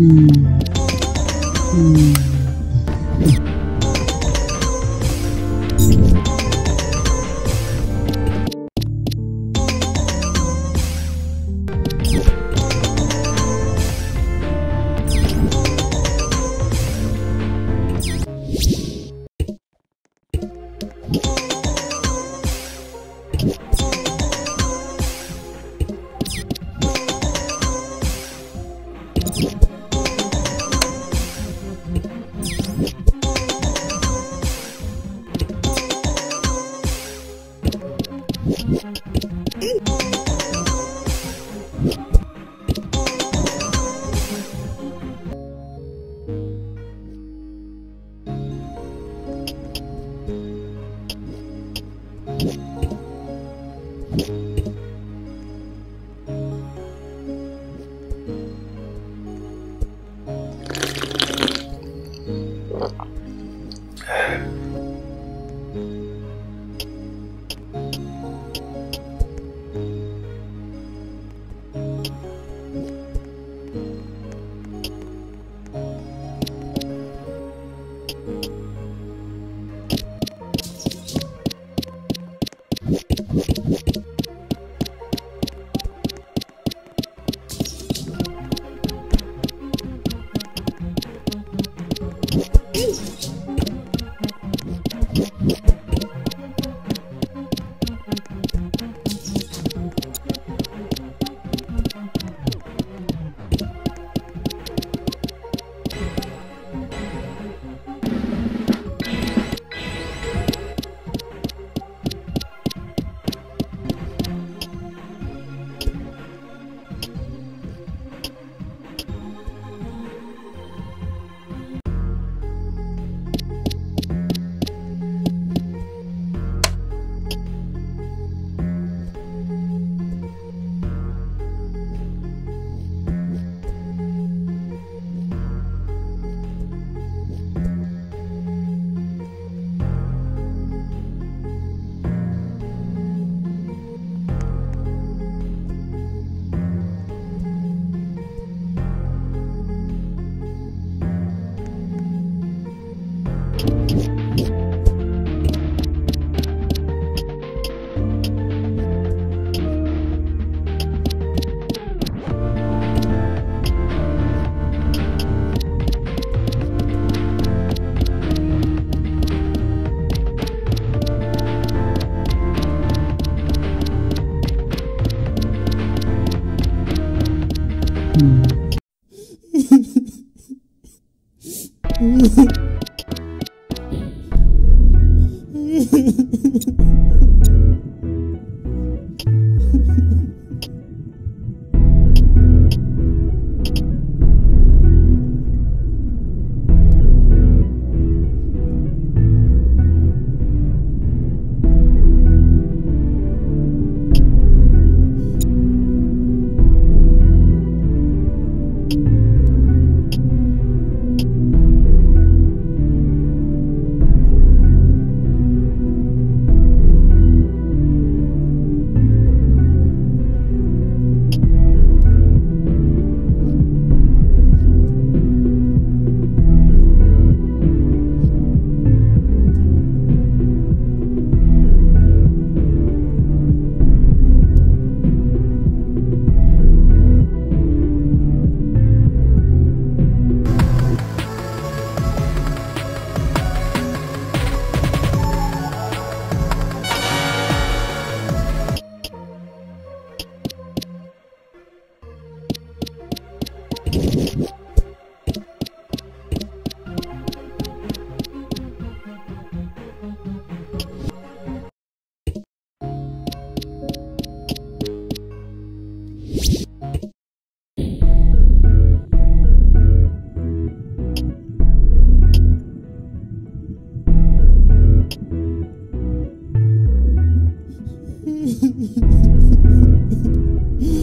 Mm-hmm. Mm. Hehehehe Yeah.